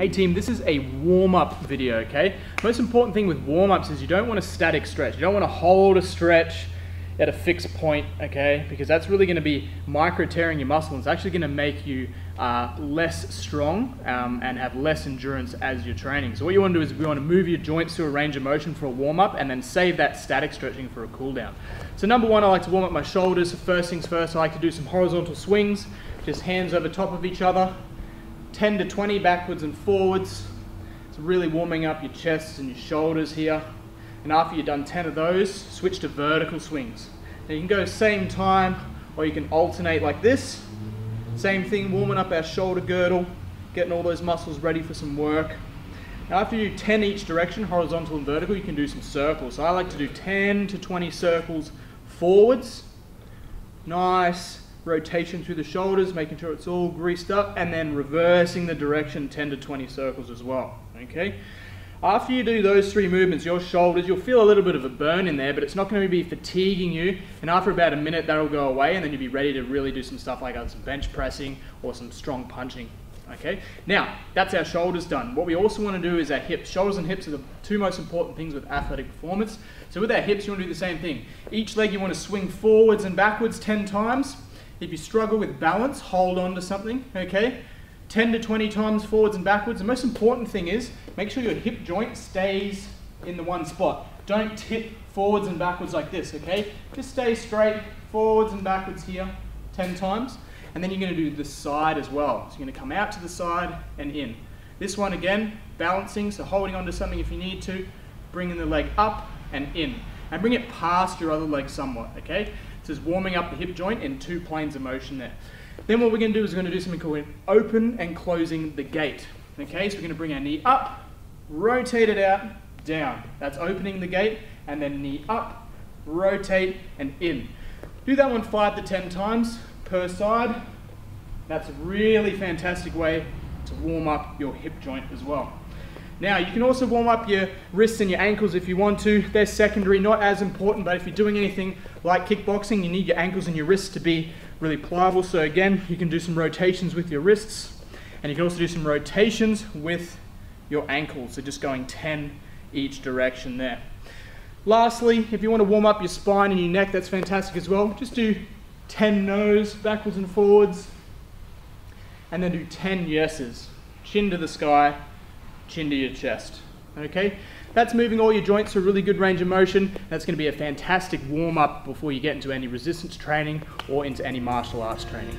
Hey team, this is a warm-up video, okay? Most important thing with warm-ups is you don't want a static stretch. You don't want to hold a stretch at a fixed point, okay? Because that's really gonna be micro tearing your muscle. It's actually gonna make you uh, less strong um, and have less endurance as you're training. So what you wanna do is you wanna move your joints to a range of motion for a warm-up and then save that static stretching for a cool down. So number one, I like to warm up my shoulders. First things first, I like to do some horizontal swings, just hands over top of each other, 10 to 20 backwards and forwards. It's really warming up your chest and your shoulders here. And after you've done 10 of those, switch to vertical swings. Now you can go same time or you can alternate like this. Same thing, warming up our shoulder girdle, getting all those muscles ready for some work. Now after you do 10 each direction, horizontal and vertical, you can do some circles. So I like to do 10 to 20 circles forwards. Nice rotation through the shoulders, making sure it's all greased up, and then reversing the direction 10 to 20 circles as well, okay? After you do those three movements, your shoulders, you'll feel a little bit of a burn in there, but it's not going to be fatiguing you. And after about a minute, that'll go away, and then you'll be ready to really do some stuff like some bench pressing or some strong punching. Okay, now that's our shoulders done. What we also want to do is our hips. Shoulders and hips are the two most important things with athletic performance. So with our hips, you want to do the same thing. Each leg you want to swing forwards and backwards 10 times. If you struggle with balance, hold on to something, okay? 10 to 20 times forwards and backwards. The most important thing is make sure your hip joint stays in the one spot. Don't tip forwards and backwards like this, okay? Just stay straight, forwards and backwards here, 10 times. And then you're gonna do the side as well. So you're gonna come out to the side and in. This one again, balancing, so holding onto something if you need to, bringing the leg up and in. And bring it past your other leg somewhat, okay? So it's warming up the hip joint in two planes of motion there. Then what we're going to do is we're going to do something called open and closing the gate. Okay, so we're going to bring our knee up, rotate it out, down. That's opening the gate, and then knee up, rotate, and in. Do that one five to 10 times per side. That's a really fantastic way to warm up your hip joint as well. Now, you can also warm up your wrists and your ankles if you want to. They're secondary, not as important, but if you're doing anything like kickboxing, you need your ankles and your wrists to be really pliable. So again, you can do some rotations with your wrists, and you can also do some rotations with your ankles. So just going 10 each direction there. Lastly, if you want to warm up your spine and your neck, that's fantastic as well. Just do 10 no's, backwards and forwards, and then do 10 yeses. Chin to the sky, chin to your chest. Okay, that's moving all your joints to a really good range of motion. That's going to be a fantastic warm up before you get into any resistance training or into any martial arts training.